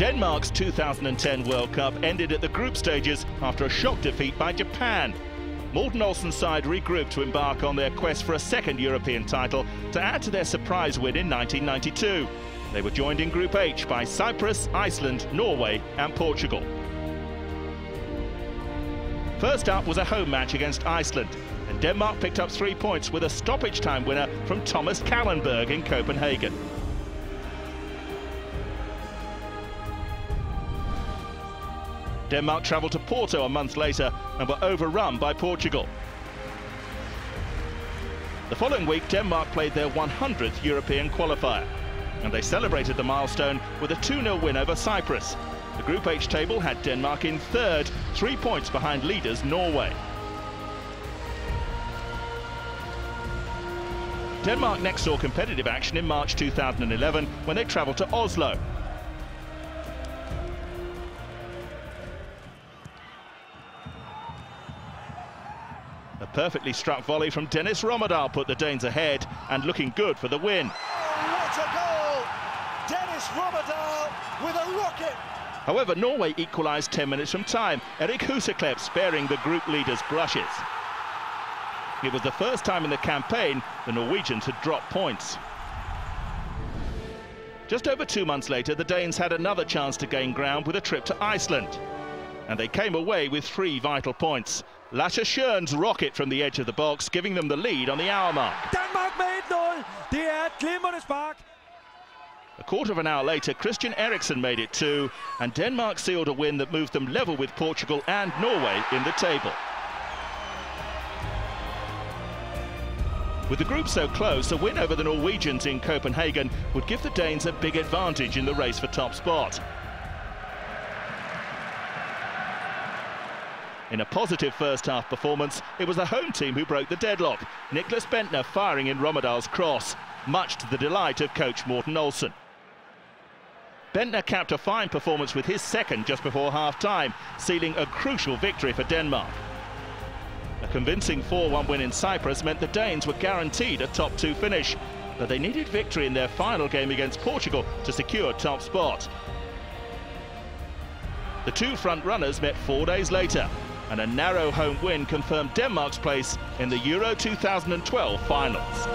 Denmark's 2010 World Cup ended at the group stages after a shock defeat by Japan. Morten Olsen's side regrouped to embark on their quest for a second European title to add to their surprise win in 1992. They were joined in Group H by Cyprus, Iceland, Norway and Portugal. First up was a home match against Iceland, and Denmark picked up three points with a stoppage time winner from Thomas Kahlenberg in Copenhagen. Denmark travelled to Porto a month later and were overrun by Portugal. The following week, Denmark played their 100th European qualifier, and they celebrated the milestone with a 2-0 win over Cyprus. The Group H table had Denmark in third, three points behind leaders Norway. Denmark next saw competitive action in March 2011 when they travelled to Oslo. A perfectly struck volley from Dennis Rommedahl put the Danes ahead and looking good for the win. What a goal! Dennis Rommedahl with a rocket! However, Norway equalised 10 minutes from time, Erik Huseklepp sparing the group leaders' brushes. It was the first time in the campaign the Norwegians had dropped points. Just over two months later, the Danes had another chance to gain ground with a trip to Iceland. And they came away with three vital points. Lasse Schöne's rocket from the edge of the box, giving them the lead on the hour mark. Danmark med 1-0. Det er et glimrende spark. A quarter of an hour later, Christian Eriksen made it two, and Denmark sealed a win that moved them level with Portugal and Norway in the table. With the group so close, a win over the Norwegians in Copenhagen would give the Danes a big advantage in the race for top spot. In a positive first-half performance, it was the home team who broke the deadlock. Nicklas Bendtner firing in Rommedahl's cross, much to the delight of coach Morten Olsen. Bendtner capped a fine performance with his second just before half-time, sealing a crucial victory for Denmark. A convincing 4-1 win in Cyprus meant the Danes were guaranteed a top two finish, but they needed victory in their final game against Portugal to secure top spot. The two front runners met four days later, and a narrow home win confirmed Denmark's place in the Euro 2012 finals.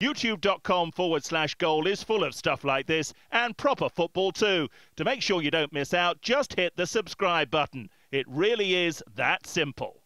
YouTube.com forward slash goal is full of stuff like this and proper football too. To make sure you don't miss out, just hit the subscribe button. It really is that simple.